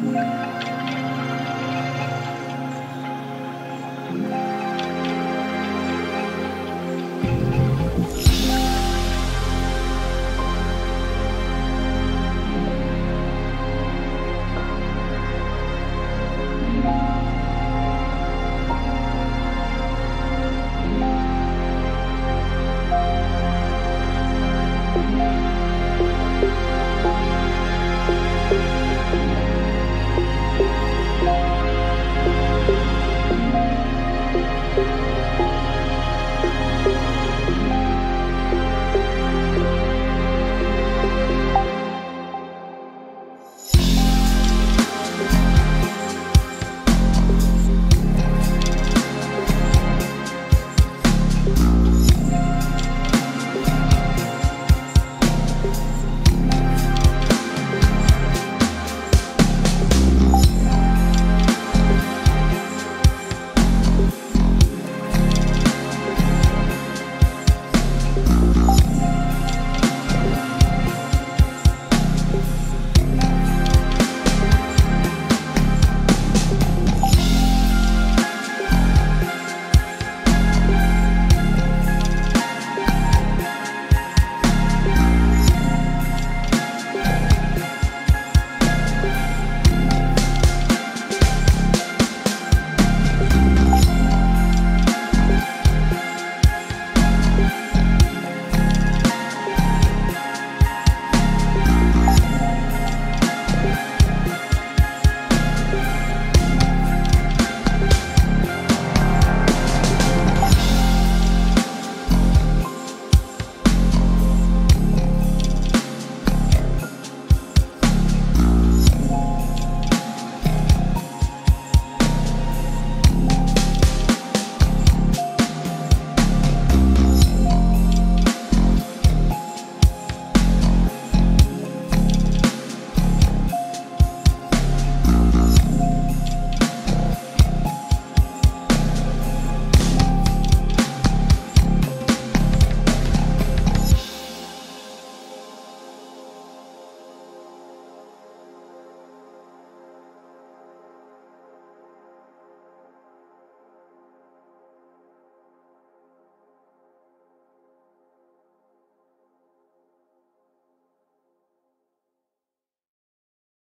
Música